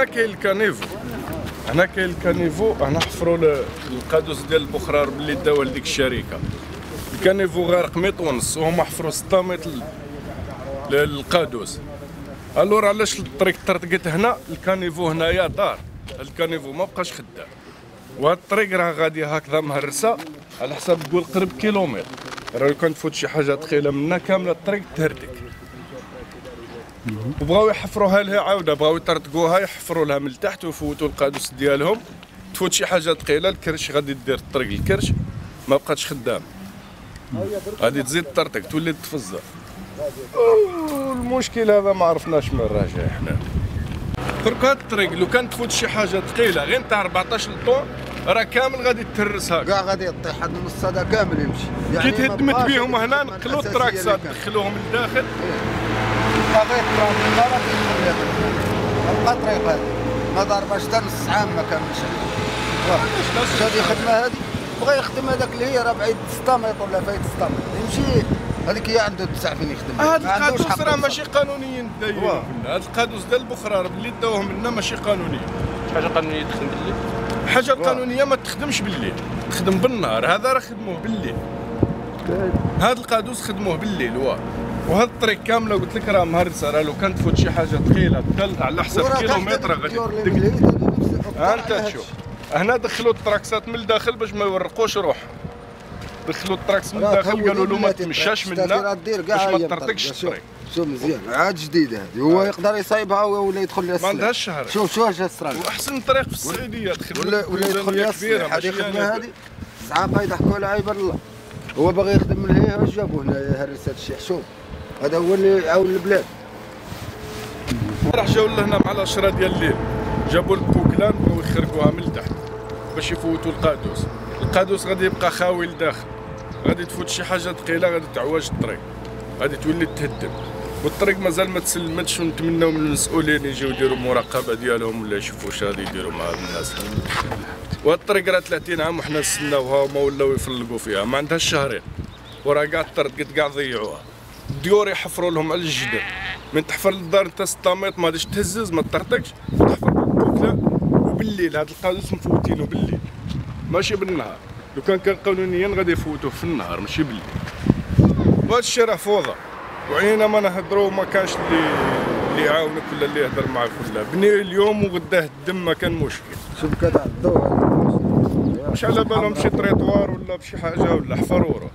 هنا كاين ال caniveau هنا كاين ال caniveau هنا حفروا القادوس ديال البخرار اللي داو لديك الشركة. ال caniveau غارق متر ونص وهما حفروا 6 متر للقادوس. alors علاش الطريق طرطقت هنا ال caniveau هنايا دار. ال caniveau ما بقاش خدام. وهاد الطريق راه غادي هكذا مهرسة على حساب تقول قرب كيلومتر. راه كان تفوت شي حاجة ثقيلة منا كاملة الطريق تهردك. وبغاو يحفروها لها عاودة بغاو يطرطقوها يحفروا لها من تحت ويفوتوا القادوس ديالهم. تفوت شي حاجة ثقيلة الكرش غادي دير الطريق الكرش ما بقاتش خدام. غادي تزيد طرطق تولي تفزع المشكل هذا ما عرفناش من راجع حنا هاد الطريق لو كان تفوت شي حاجة ثقيلة غير نتاع 14 tonnes راه كامل غادي تهرس هكا كاع غادي يطيح هذا النص هذا كامل يمشي. كي ما تهدمت بهم هنا نقلوا التراكسات. دخلوهم لداخل كيدخل لها ما بقى طريق هذا ما ضرباش حتى نص عام ما كاملش واش هذه الخدمه هذه بغى يخدم هذاك اللي هي راه بعيد 6 متر ولا فايت 6 متر يمشي. هذيك هي عنده تسع فين يخدم. عندوش القادوس راه. ماشي قانونيين. دايرين هاد القادوس ديال البخرار اللي داوهم لنا ماشي قانوني حاجة قانونية تخدم بالليل؟ الحاجة القانونيه ما تخدمش بالليل. تخدم بالنهار. هذا راه خدموه بالليل. هاد القادوس خدموه بالليل. واه وهاد الطريق كاملة قلت لك راه مهرسه راه لو كانت تفوت شي حاجة ثقيلة تدل على حسب كيلومتر غادي أنت تشوف. هنا دخلوا التراكسات من الداخل باش ما يورقوش روحهم دخلوا التراكس من الداخل قالوا له ما تمشاش منا باش ما تطرطقش الطريق. شوف مزيان. عاد جديدة هذه. هو يقدر يصايبها ولا يدخل لها ما عندهاش شهر شوف شوف اش السرعه وأحسن طريق في السعيدية تخدم ولا ولا يدخل لها السلاح هذه خدمة هذه. صعابه يضحكوا على عيب الله. هو باغي يخدم من هنا واش جابوه هنا يهرس هذا الشيء شوف. هذا هو اللي يعاون البلاد. راح جاو لهنا مع العشرة ديال الليل. جابوا البوكلان بغاو يخرجوها من تحت باش يفوتوا القادوس. القادوس غادي يبقى خاوي لداخل. غادي تفوت شي حاجة ثقيلة غادي تعوج الطريق. غادي تولي تهدم. والطريق مازال ما تسلمتش ونتمناو من المسؤولين يجيو يديروا مراقبة ديالهم ولا يشوفوا واش غادي يديروا مع الناس. وهاد الطريق راه 30 عام وحنا نستناوها وما ولاو يفلقوا فيها. ما عندهاش شهرين. وراه كاع طردقت كاع ضيعوها. الديور يحفروا لهم على الجدر من تحفر للدار انت 6 متر ما غاديش تهزز ما تطرطقش وتحفر بالبوكله وبالليل. هذا القادوس مفوتينه بالليل. ماشي بالنهار. لو كان كان قانونيا غادي يفوتوه في النهار ماشي بالليل. وهذا الشيء راه فوضى. وعينا ما نهضروا ما كانش اللي اللي يعاونك ولا اللي يهضر معك ولا. بني اليوم وغداه الدم ما كان مشكل. شوف الضوء مش على بالهم شي طريطوار ولا بشي حاجة ولا حفروا راه